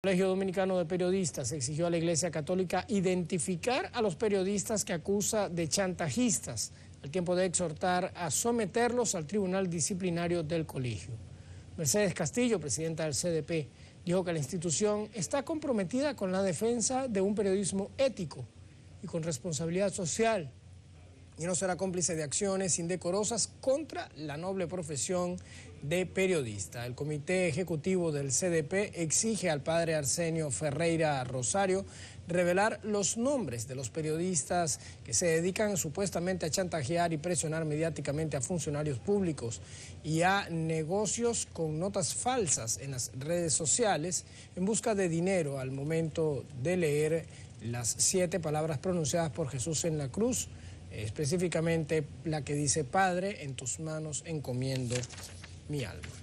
El Colegio Dominicano de Periodistas exigió a la Iglesia Católica identificar a los periodistas que acusa de chantajistas, al tiempo de exhortar a someterlos al Tribunal Disciplinario del Colegio. Mercedes Castillo, presidenta del CDP, dijo que la institución está comprometida con la defensa de un periodismo ético y con responsabilidad social y no será cómplice de acciones indecorosas contra la noble profesión de periodista. El Comité Ejecutivo del CDP exige al padre Arsenio Ferreira Rosario revelar los nombres de los periodistas que se dedican supuestamente a chantajear y presionar mediáticamente a funcionarios públicos y a negocios con notas falsas en las redes sociales en busca de dinero al momento de leer las siete palabras pronunciadas por Jesús en la cruz específicamente la que dice, Padre, en tus manos encomiendo mi alma.